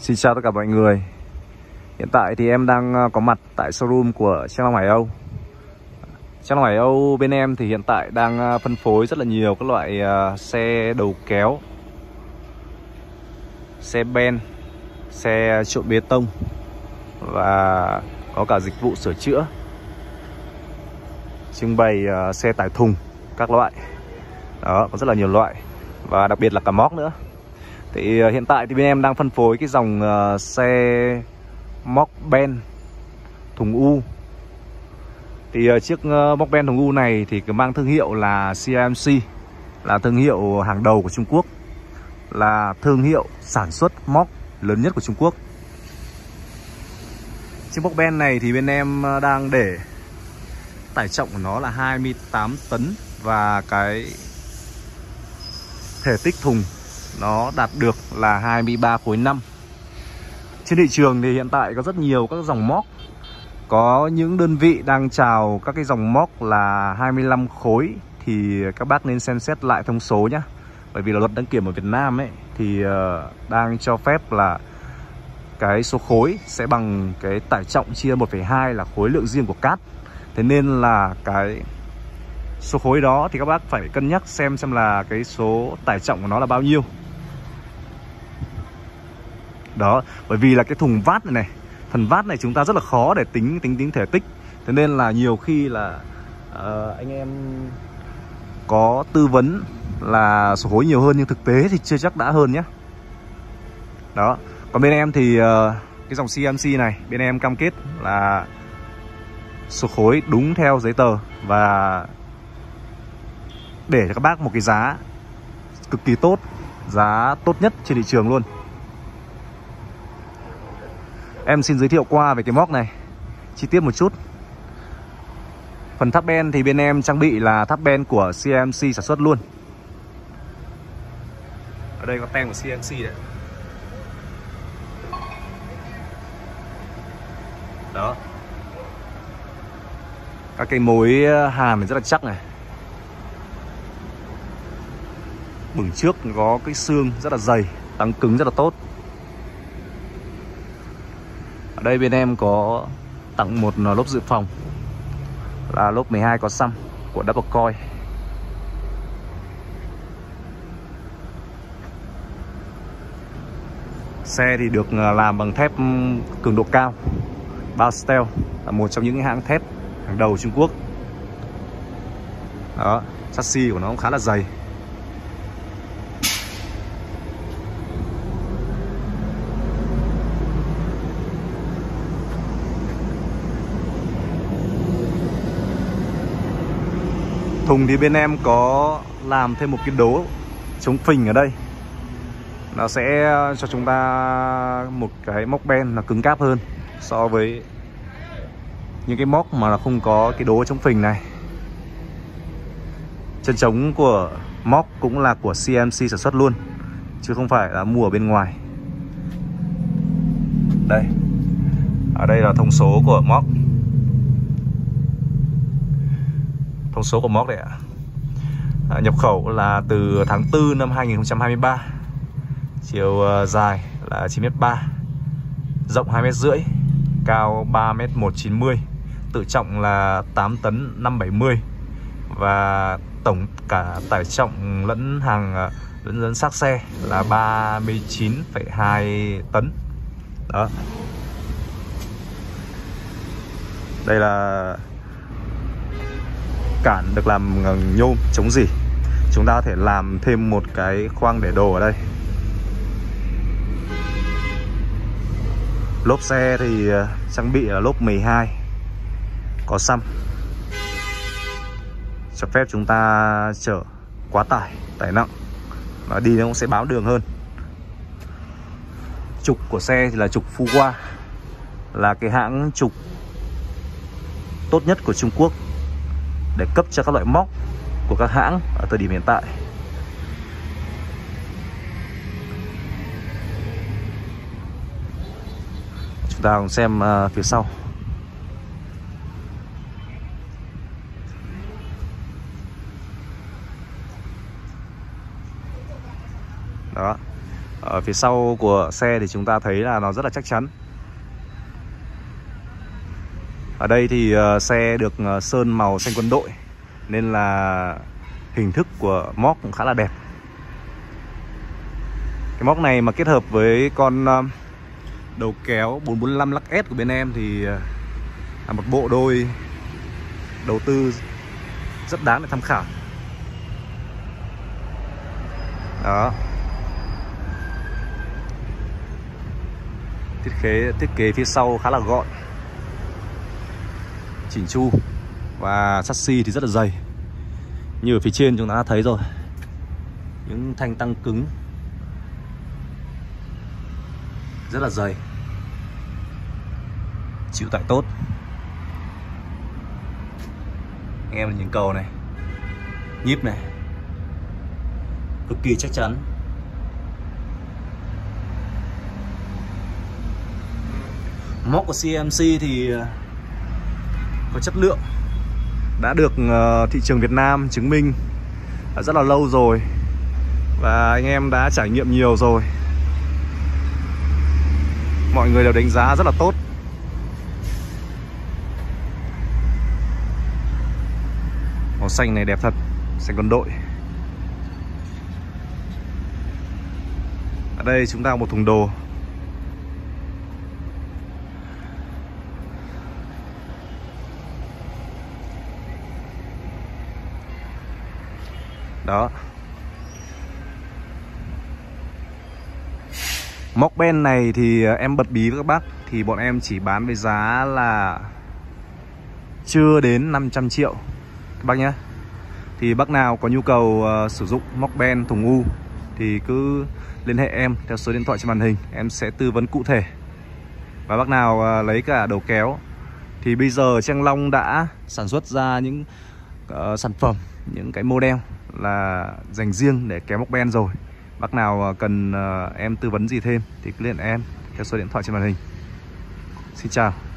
Xin chào tất cả mọi người. Hiện tại thì em đang ờ, có mặt tại showroom của Trang Long Hải Âu. Trang Long Hải Âu bên em thì hiện tại đang ờ, phân phối rất là nhiều các loại ờ, xe đầu kéo Xe ben, xe trộn bê tông Và có cả dịch vụ sửa chữa Trưng bày xe tải thùng các loại. Đó, có rất là nhiều loại Và đặc biệt là cả móc nữa thì ờ, hiện tại thì bên em đang phân phối cái dòng uh, xe móc ben thùng U. Thì uh, chiếc uh, móc ben thùng U này thì mang thương hiệu là CMC Là thương hiệu hàng đầu của Trung Quốc Là thương hiệu sản xuất móc lớn nhất của Trung Quốc. Chiếc móc ben này thì bên em đang để tải trọng của nó là 28 tấn Và cái thể tích thùng nó đạt được là 23 khối 5 Trên thị trường thì hiện tại có rất nhiều các dòng móc. Có những đơn vị đang chào các cái dòng móc là 25 khối Thì các bác nên xem xét lại thông số nhé Bởi vì là luật đăng kiểm ở Việt Nam ấy Thì ờ, đang cho phép là cái số khối sẽ bằng cái tải trọng chia 1,2 là khối lượng riêng của cát. Thế nên là cái số khối đó thì các bác phải cân nhắc xem xem là cái số tải trọng của nó là bao nhiêu đó bởi vì là cái thùng vát này này phần vát này chúng ta rất là khó để tính tính tính thể tích. Thế nên là nhiều khi là uh, anh em có tư vấn là số khối nhiều hơn nhưng thực tế thì chưa chắc đã hơn nhé. Đó còn bên em thì uh, cái dòng CMC này bên em cam kết là số khối đúng theo giấy tờ và để cho các bác một cái giá cực kỳ tốt giá tốt nhất trên thị trường luôn. Em xin giới thiệu qua về cái móc này. Chi tiết một chút. Phần tháp ben thì bên em trang bị là tháp ben của CMC sản xuất luôn. Ở đây có tem của CMC đấy. Đó. Các cái mối ờ, hàn rất là chắc này. Bửng trước có cái xương rất là dày Tăng cứng rất là tốt ở đây bên em có tặng một à, lốp dự phòng. Là lốp 12 có xăm của Double Coil Xe thì được à, làm bằng thép cường độ cao. Bastel là một trong những hãng thép hàng đầu Trung Quốc. Đó, chassis của nó cũng khá là dày. Thùng thì bên em có làm thêm một cái đố chống phình ở đây. Nó sẽ cho chúng ta một cái móc ben là cứng cáp hơn so với những cái móc mà nó không có cái đố chống phình này. Chân chống của móc cũng là của CMC sản xuất luôn, chứ không phải là mua ở bên ngoài. Đây, ở đây là thông số của móc. Thông số của móc đấy ạ. À, nhập khẩu là từ tháng 4 năm 2023 chiều ờ, dài là 9m3 rộng 2 m rưỡi cao 3 m 190 tự trọng là 8 tấn 570 và tổng cả tải trọng lẫn hàng ờ, lẫn lẫn xác xe là 39,2 tấn. Đó. Đây là cản được làm nhôm chống gì? Chúng ta có thể làm thêm một cái khoang để đồ ở đây. Lốp xe thì ờ, trang bị là lốp 12 có xăm. Cho phép chúng ta chở quá tải tải nặng. Và đi nó cũng sẽ báo đường hơn. Trục của xe thì là trục Fuwa, là cái hãng trục tốt nhất của Trung Quốc để cấp cho các loại móc của các hãng ở thời điểm hiện tại. Chúng ta cùng xem uh, phía sau. Đó. Ở Ở phía sau của xe thì chúng ta thấy là nó rất là chắc chắn. Ở đây thì uh, xe được uh, sơn màu xanh quân đội Nên là hình thức của móc cũng khá là đẹp. Cái móc này mà kết hợp với con uh, đầu kéo 445 lắc S của bên em thì uh, là một bộ đôi đầu tư rất đáng để tham khảo. Đó. Thiết kế thiết kế phía sau khá là gọn chỉnh chu. Và chassis thì rất là dày. Như ở phía trên chúng ta đã thấy rồi. Những thanh tăng cứng. Rất là dày. Chịu tải tốt. Anh em nhìn cầu này. Nhíp này. Cực kỳ chắc chắn. Móc của CMC thì có chất lượng, đã được ờ, thị trường Việt Nam chứng minh rất là lâu rồi và anh em đã trải nghiệm nhiều rồi. Mọi người đều đánh giá rất là tốt. Màu xanh này đẹp thật, xanh quân đội. Ở đây chúng ta có một thùng đồ. Đó. Móc ben này thì ờ, em bật bí với các bác. Thì bọn em chỉ bán với giá là chưa đến 500 triệu. Các bác nhé. Thì bác nào có nhu cầu uh, sử dụng móc ben thùng u thì cứ liên hệ em theo số điện thoại trên màn hình. Em sẽ tư vấn cụ thể. Và bác nào uh, lấy cả đầu kéo. Thì bây giờ Trang Long đã sản xuất ra những uh, sản phẩm những cái model là dành riêng để kéo móc ben rồi. Bác nào à, cần à, em tư vấn gì thêm thì cứ liên hệ em theo số điện thoại trên màn hình. Xin chào.